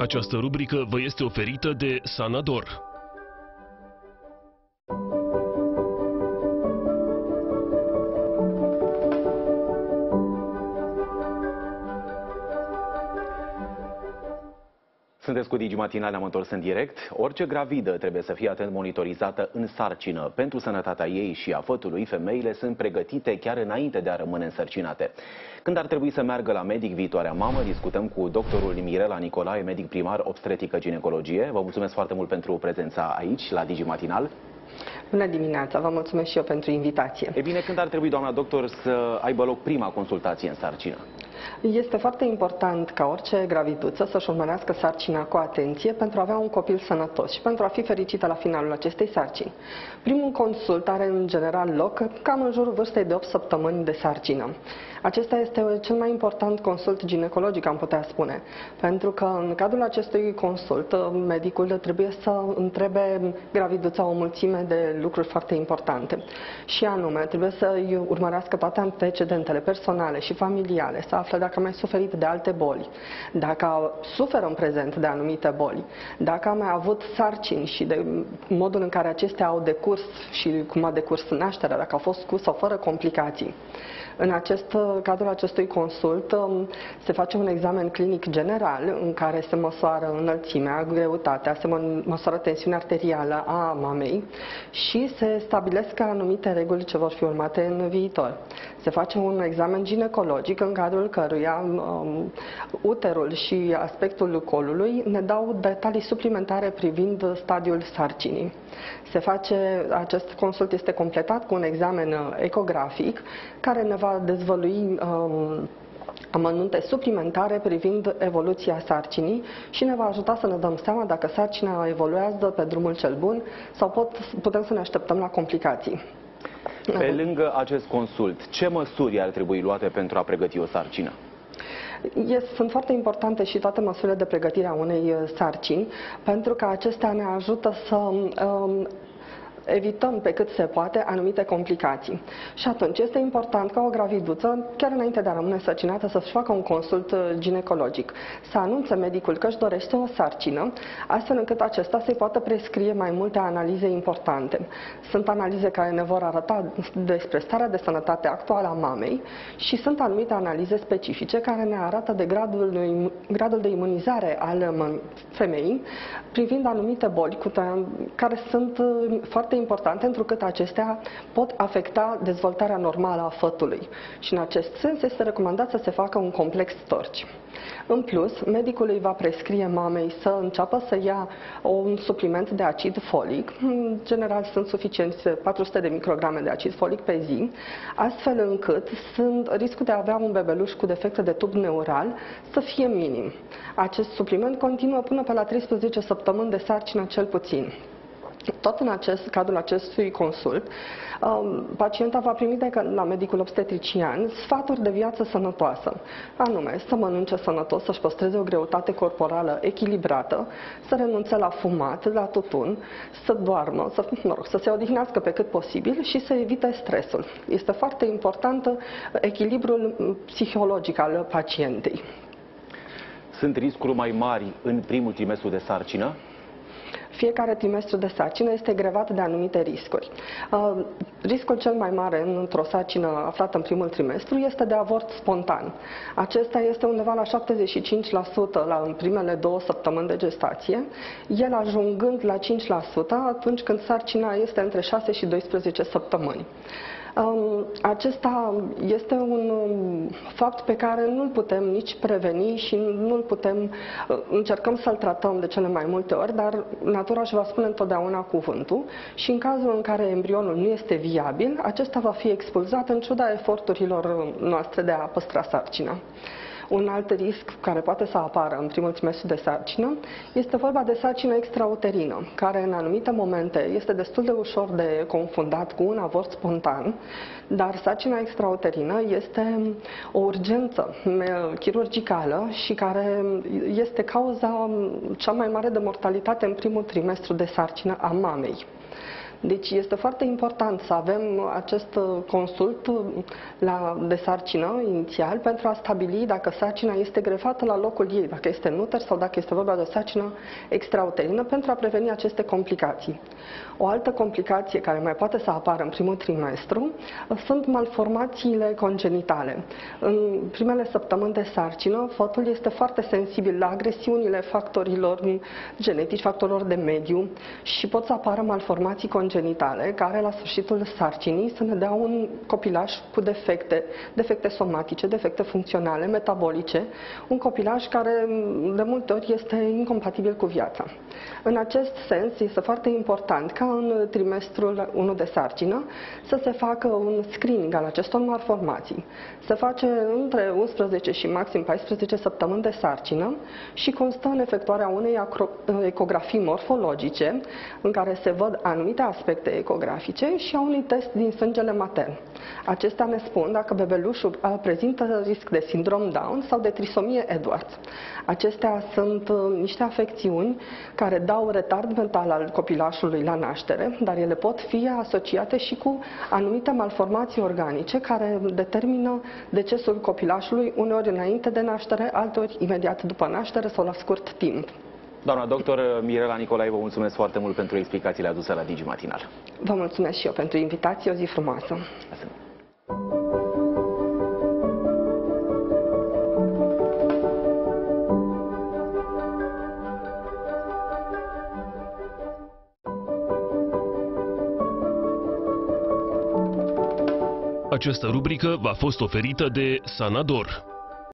Această rubrică vă este oferită de Sanador. Sunteți cu Digi Matinale, am întors în direct. Orice gravidă trebuie să fie atent monitorizată în sarcină. Pentru sănătatea ei și a fătului, femeile sunt pregătite chiar înainte de a rămâne însărcinate. Când ar trebui să meargă la medic viitoarea mamă, discutăm cu doctorul Mirela Nicolae, medic primar obstetrică ginecologie. Vă mulțumesc foarte mult pentru prezența aici, la Digi Matinal. Bună dimineața, vă mulțumesc și eu pentru invitație. E bine, când ar trebui, doamna doctor, să aibă loc prima consultație în sarcină? Este foarte important ca orice graviduță să-și urmărească sarcina cu atenție pentru a avea un copil sănătos și pentru a fi fericită la finalul acestei sarcini. Primul consult are în general loc cam în jurul vârstei de 8 săptămâni de sarcină. Acesta este cel mai important consult ginecologic, am putea spune, pentru că în cadrul acestui consult medicul trebuie să întrebe graviduța o mulțime de lucruri foarte importante. Și anume, trebuie să urmărească toate antecedentele personale și familiale, să află dacă a mai suferit de alte boli, dacă suferă în prezent de anumite boli, dacă a mai avut sarcini și de modul în care acestea au decurs și cum a decurs nașterea, dacă a fost cu sau fără complicații. În acest cadrul acestui consult um, se face un examen clinic general în care se măsoară înălțimea, greutatea, se măsoară tensiunea arterială a mamei și se stabilesc anumite reguli ce vor fi urmate în viitor. Se face un examen ginecologic în cadrul căruia um, uterul și aspectul colului ne dau detalii suplimentare privind stadiul sarcinii. Se face, acest consult este completat cu un examen ecografic care ne va dezvălui um, amănunte suplimentare privind evoluția sarcinii și ne va ajuta să ne dăm seama dacă sarcina evoluează pe drumul cel bun sau pot, putem să ne așteptăm la complicații. Pe lângă acest consult, ce măsuri ar trebui luate pentru a pregăti o sarcină? sunt foarte importante și toate măsurile de pregătire a unei uh, sarcini, pentru că acestea ne ajută să um, evităm pe cât se poate anumite complicații. Și atunci este important ca o graviduță, chiar înainte de a rămâne sărcinată, să-și facă un consult uh, ginecologic, să anunțe medicul că își dorește o sarcină, astfel încât acesta să-i poată prescrie mai multe analize importante. Sunt analize care ne vor arăta despre starea de sănătate actuală a mamei și sunt anumite analize specifice care ne arată de gradul de, gradul de imunizare al femeii privind anumite boli care sunt uh, foarte importante, întrucât acestea pot afecta dezvoltarea normală a fătului. Și în acest sens este recomandat să se facă un complex torci. În plus, medicul îi va prescrie mamei să înceapă să ia un supliment de acid folic. În general sunt suficienți 400 de micrograme de acid folic pe zi, astfel încât sunt riscul de a avea un bebeluș cu defecte de tub neural să fie minim. Acest supliment continuă până pe la 13 săptămâni de sarcină cel puțin. Tot în acest, cadrul acestui consult, um, pacienta va primi de la medicul obstetrician sfaturi de viață sănătoasă, anume să mănânce sănătos, să-și păstreze o greutate corporală echilibrată, să renunțe la fumat, la tutun, să doarmă, să, mă rog, să se odihnească pe cât posibil și să evite stresul. Este foarte important echilibrul psihologic al pacientei. Sunt riscuri mai mari în primul trimestru de sarcină? Fiecare trimestru de sarcină este grevat de anumite riscuri. Uh, riscul cel mai mare într-o sarcină aflată în primul trimestru este de avort spontan. Acesta este undeva la 75% la în primele două săptămâni de gestație, el ajungând la 5% atunci când sarcina este între 6 și 12 săptămâni. Acesta este un um, fapt pe care nu-l putem nici preveni și nu-l putem, uh, încercăm să-l tratăm de cele mai multe ori, dar natura își va spune întotdeauna cuvântul și în cazul în care embrionul nu este viabil, acesta va fi expulzat în ciuda eforturilor noastre de a păstra sarcina. Un alt risc care poate să apară în primul trimestru de sarcină este vorba de sarcină extrauterină, care în anumite momente este destul de ușor de confundat cu un avort spontan, dar sarcina extrauterină este o urgență chirurgicală și care este cauza cea mai mare de mortalitate în primul trimestru de sarcină a mamei. Deci este foarte important să avem acest consult la, de sarcină inițial pentru a stabili dacă sarcina este grefată la locul ei, dacă este nuter sau dacă este vorba de o sarcină extrauterină pentru a preveni aceste complicații. O altă complicație care mai poate să apară în primul trimestru sunt malformațiile congenitale. În primele săptămâni de sarcină, fătul este foarte sensibil la agresiunile factorilor genetici, factorilor de mediu și pot să apară malformații congenitale care la sfârșitul sarcinii să ne dea un copilaj cu defecte, defecte somatice, defecte funcționale, metabolice, un copilaj care de multe ori este incompatibil cu viața. În acest sens este foarte important ca în trimestrul 1 de sarcină să se facă un screening al acestor malformații. Se face între 11 și maxim 14 săptămâni de sarcină și constă în efectuarea unei ecografii morfologice în care se văd anumite aspecte ecografice și a unui test din sângele matern. Acestea ne spun dacă bebelușul prezintă risc de sindrom Down sau de trisomie Edwards. Acestea sunt uh, niște afecțiuni care dau retard mental al copilașului la naștere, dar ele pot fi asociate și cu anumite malformații organice care determină decesul copilașului uneori înainte de naștere, alteori imediat după naștere sau la scurt timp. Doamna doctor Mirela Nicolae, vă mulțumesc foarte mult pentru explicațiile aduse la Digi Matinal. Vă mulțumesc și eu pentru invitație. O zi frumoasă. Asemenea. Această rubrică v-a fost oferită de Sanador.